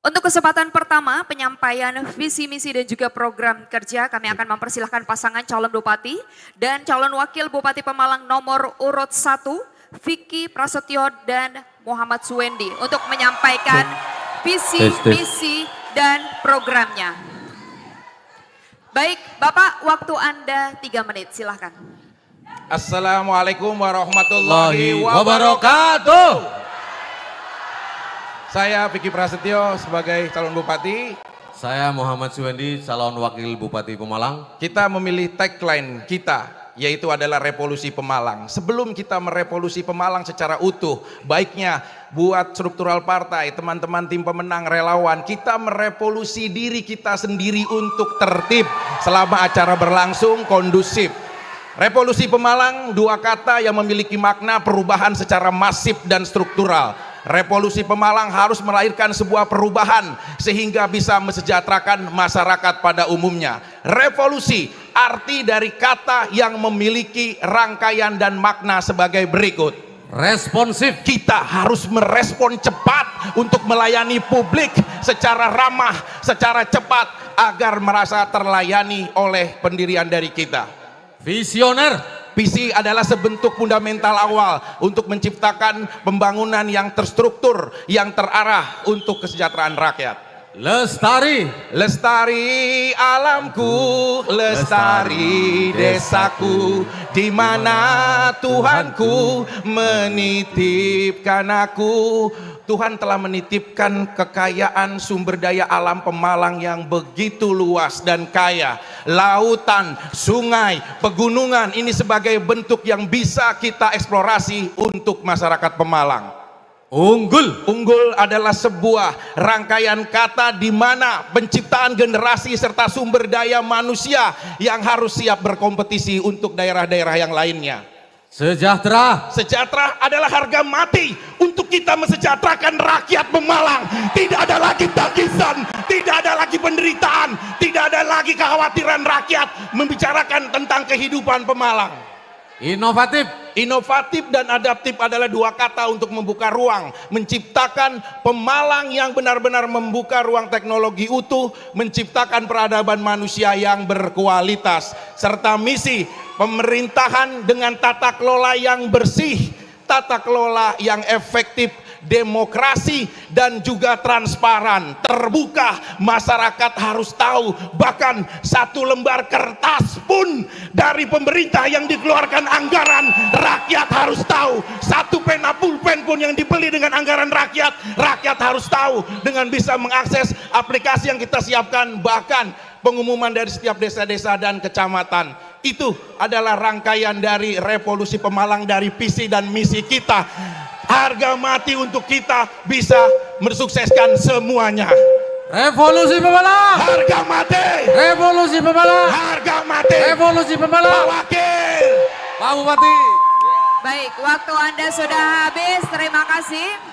Untuk kesempatan pertama penyampaian visi misi dan juga program kerja kami akan mempersilahkan pasangan calon bupati dan calon wakil bupati Pemalang nomor urut 1 Vicky Prasetyo dan Muhammad Suwendi untuk menyampaikan visi misi dan programnya. Baik Bapak waktu Anda tiga menit silahkan. Assalamualaikum warahmatullahi wabarakatuh. Saya Vicky Prasetyo sebagai calon bupati. Saya Muhammad Suwendi, calon wakil Bupati Pemalang. Kita memilih tagline kita, yaitu adalah revolusi Pemalang. Sebelum kita merevolusi Pemalang secara utuh, baiknya buat struktural partai, teman-teman tim pemenang relawan, kita merevolusi diri kita sendiri untuk tertib selama acara berlangsung kondusif. Revolusi Pemalang dua kata yang memiliki makna perubahan secara masif dan struktural Revolusi Pemalang harus melahirkan sebuah perubahan sehingga bisa mesejahterakan masyarakat pada umumnya. Revolusi arti dari kata yang memiliki rangkaian dan makna sebagai berikut. Responsif. Kita harus merespon cepat untuk melayani publik secara ramah, secara cepat agar merasa terlayani oleh pendirian dari kita. Visioner Visi adalah sebentuk fundamental awal untuk menciptakan pembangunan yang terstruktur, yang terarah untuk kesejahteraan rakyat. Lestari, lestari alamku, lestari desaku, di mana Tuhanku menitipkan aku Tuhan telah menitipkan kekayaan sumber daya alam Pemalang yang begitu luas dan kaya. Lautan, sungai, pegunungan ini sebagai bentuk yang bisa kita eksplorasi untuk masyarakat Pemalang. Unggul. Unggul adalah sebuah rangkaian kata di mana penciptaan generasi serta sumber daya manusia yang harus siap berkompetisi untuk daerah-daerah yang lainnya. Sejahtera. Sejahtera adalah harga mati untuk kita mesejahterakan rakyat Pemalang. Tidak ada lagi tangisan, tidak ada lagi penderitaan, tidak ada lagi kekhawatiran rakyat membicarakan tentang kehidupan Pemalang. Inovatif. Inovatif dan adaptif adalah dua kata untuk membuka ruang, menciptakan Pemalang yang benar-benar membuka ruang teknologi utuh, menciptakan peradaban manusia yang berkualitas, serta misi pemerintahan dengan tata kelola yang bersih, tata kelola yang efektif, demokrasi dan juga transparan, terbuka, masyarakat harus tahu, bahkan satu lembar kertas pun dari pemerintah yang dikeluarkan anggaran, rakyat harus tahu, satu pena pulpen pun yang dibeli dengan anggaran rakyat, rakyat harus tahu. Dengan bisa mengakses aplikasi yang kita siapkan, bahkan pengumuman dari setiap desa-desa dan kecamatan. Itu adalah rangkaian dari revolusi Pemalang dari visi dan misi kita. Harga mati untuk kita bisa mensukseskan semuanya. Revolusi Pemalang. Harga mati. Revolusi Pemalang. Harga mati. Revolusi Pemalang. Pak Wakil. Pak Bupati. Baik, waktu Anda sudah habis. Terima kasih.